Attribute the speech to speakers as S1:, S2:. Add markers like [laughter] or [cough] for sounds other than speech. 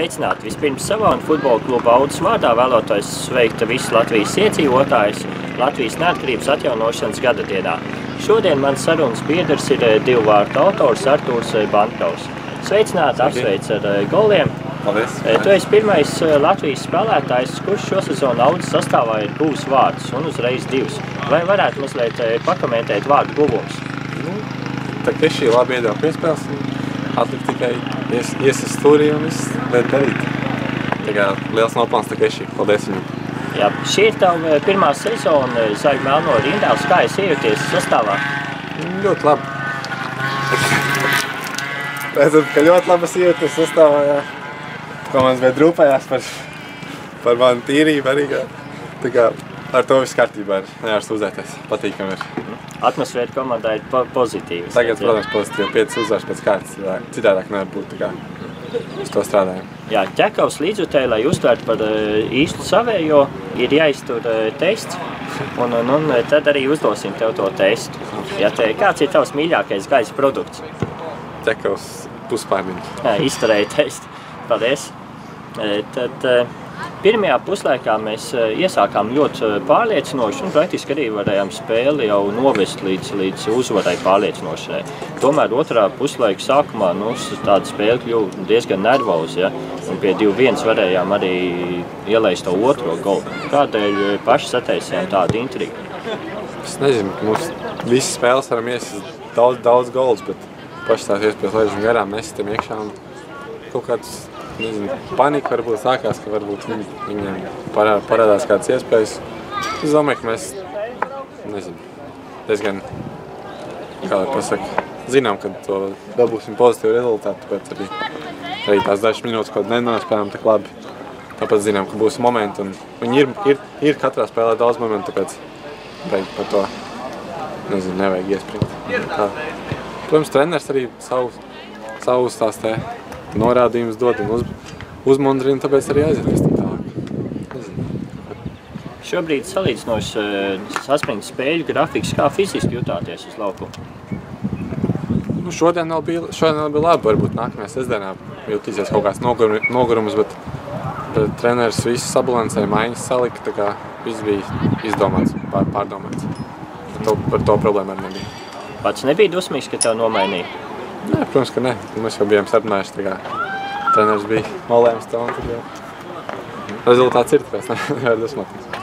S1: Sveicināti! Vispirms savā un futbola kluba audas vārdā vēlotos sveikt visus Latvijas iedzīvotājus Latvijas neatkarības atjaunošanas gada dienā. Šodien mans sarunas biedrs ir eh, divu vārtu autors Artūrs eh, Bankaus. Sveicināti, apsveic ar eh, goliem.
S2: Paldies.
S1: Tu esi pirmais Latvijas spēlētājs, kurš šo sezonu audas sastāvā ir gūs vārdus un uzreiz divus. Vai varētu mazliet pakomentēt vārdu guvums?
S2: Nu, tā kā šī labi iedeva piespēles, atlikt tikai ies, iesist stūrī un viss darīt. Tā kā liels nopelns šī. Paldies viņam.
S1: Jā, šī ir tava pirmā sezona Zaļu Melno Rindēls. Kā es iejoties sastāvā?
S2: Ļoti labi. [laughs] Redzat, ka ļoti labi es iejoties sastāvā, jā. Komandas bija drūpējās par, par manu tīrību arī. Kā. Tā kā ar to viss kārtībā ir. Nevar uzēties. Patīkam ir.
S1: Atmosfēra komandā ir po pozitīva.
S2: Tagad, protams, pozitīvi 5 uzvaras pēc kārtas. Citādāk nevar būt. Tā kā uz to strādājam.
S1: Jā, ķekavs līdzutēji, lai uztvērtu par īstu savējo, ir jāiztur tests, un, un, un tad arī uzdosim tev to testu. Ja te, kāds ir tavs mīļākais gaisa produkts?
S2: Ķekavs puspārniņš.
S1: Jā, izturēja testu. Paldies. Tad, Pirmajā puslaikā mēs iesākām ļoti pārliecinoši un praktiski arī varējām spēli jau novest līdz, līdz uzvarai pārliecinošai. Tomēr otrā puslaika sākumā nu, tāda spēle kļuva diezgan nervoza. Ja? Un pie 2-1 varējām arī ielaist to otro golu. Kādēļ paši sataisījām tādu intrigu?
S2: Es nezinu, mums visas spēles varam iesist daudz, daudz gols, bet paši tās iespējas laižam garām, nesistam iekšā kaut kāds nezinu, panika varbūt sākās, ka varbūt viņi, viņiem parādās kādas iespējas. Es domāju, ka mēs, nezinu, diezgan, kā lai pasaka, zinām, ka to dabūsim pozitīvu rezultātu, tāpēc arī, arī tās dažas minūtes kaut nenospējām tik labi. Tāpēc zinām, ka būs momenti, un viņi ir, ir, ir katrā spēlē daudz momentu, tāpēc beigt par to, nezinu, nevajag iespringt. Tā. Protams, treneris arī savu, savus tās te norādījumus dod un uz, uzmundrina, tāpēc arī aizieties tālāk.
S1: Šobrīd salīdzinoši saspringts spēļu grafiks, kā fiziski jutāties uz laukumu?
S2: Nu, šodien vēl bija, šodien vēl bija labi, varbūt nākamajā sestdienā jutīsies kaut kāds nogur, nogurums, bet, bet treneris visu sabalansēja, maiņas salika, tā kā viss bija izdomāts, pār, pārdomāts. Par to, par to problēma arī nebija.
S1: Pats nebija dusmīgs, ka tev nomainīja?
S2: Nē, protams, ka nē. Mēs jau bijām sarunājuši, tā kā treneris bija molējums to un tad jau rezultāts ir, tāpēc nevar dusmoties.